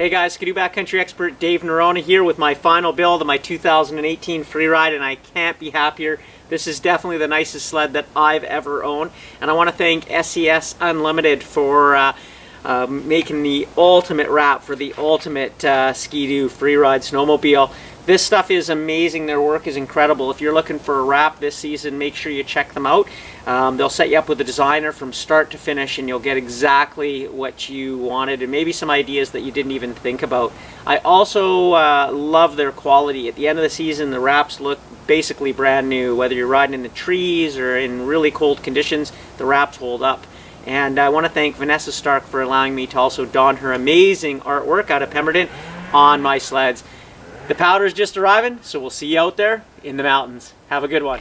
Hey guys, Ski-Doo Backcountry expert Dave Norona here with my final build of my 2018 Freeride and I can't be happier. This is definitely the nicest sled that I've ever owned and I want to thank SCS Unlimited for uh, uh, making the ultimate wrap for the ultimate uh, Ski-Doo Freeride snowmobile. This stuff is amazing. Their work is incredible. If you're looking for a wrap this season, make sure you check them out. Um, they'll set you up with a designer from start to finish and you'll get exactly what you wanted and maybe some ideas that you didn't even think about. I also uh, love their quality. At the end of the season, the wraps look basically brand new. Whether you're riding in the trees or in really cold conditions, the wraps hold up. And I want to thank Vanessa Stark for allowing me to also don her amazing artwork out of Pemberton on my sleds. The powder is just arriving, so we'll see you out there in the mountains. Have a good one.